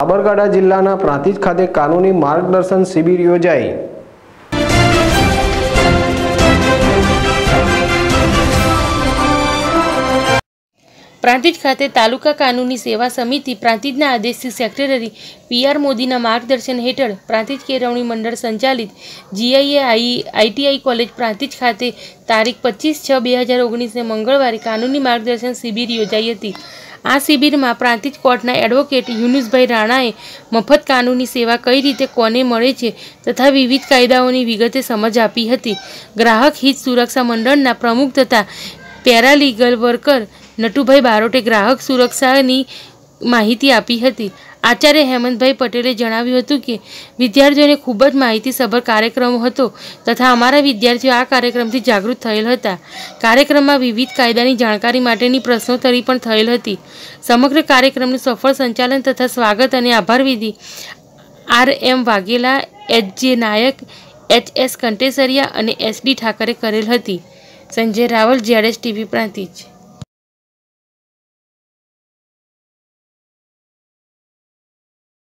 સાબરકાંઠા જિલ્લાના પ્રાંતિજ ખાતે કાનૂની માર્ગદર્શન શિબિર યોજાઈ. પ્રાંતિજ ખાતે તાલુકા કાનૂની સેવા સમિતિ પ્રાંતિજના આદેશથી સેક્રેટરી પીઆર મોદીના માર્ગદર્શન હેઠળ પ્રાંતિજ કેળવણી મંડળ સંચાલિત જીઆઈએ આઈટીઆઈ કોલેજ પ્રાંતિજ ખાતે તારીખ પચીસ છ બે હજાર ઓગણીસને મંગળવારે કાનૂની માર્ગદર્શન શિબિર યોજાઈ હતી. આ શિબિરમાં પ્રાંતિજ કોર્ટના એડવોકેટ યુનુસભાઈ રાણાએ મફત કાનૂની સેવા કઈ રીતે કોને મળે છે તથા વિવિધ કાયદાઓની વિગતે સમજ આપી હતી. ગ્રાહક હિત સુરક્ષા મંડળના પ્રમુખ તથા પેરાલીગલ વર્કર નટુભાઈ બારોટે ગ્રાહક સુરક્ષાની માહિતી આપી હતી. આચાર્ય હેમંતભાઈ પટેલે જણાવ્યું હતું કે, વિદ્યાર્થીઓને ખૂબ જ માહિતીસભર કાર્યક્રમ હતો તથા અમારા વિદ્યાર્થીઓ આ કાર્યક્રમથી જાગૃત થયેલ હતા. કાર્યક્રમમાં વિવિધ કાયદાની જાણકારી માટેની પ્રશ્નોત્તરી પણ થયેલ હતી. સમગ્ર કાર્યક્રમનું સફળ સંચાલન તથા સ્વાગત અને આભાર વિધિ આર એમ વાઘેલા, એચ જે નાયક, એચ એસ કંટેસરિયા અને એસ ડી ઠાકરે કરેલ હતી. સંજય રાવલ જેડેશ ટીવી, પ્રાંતિજ.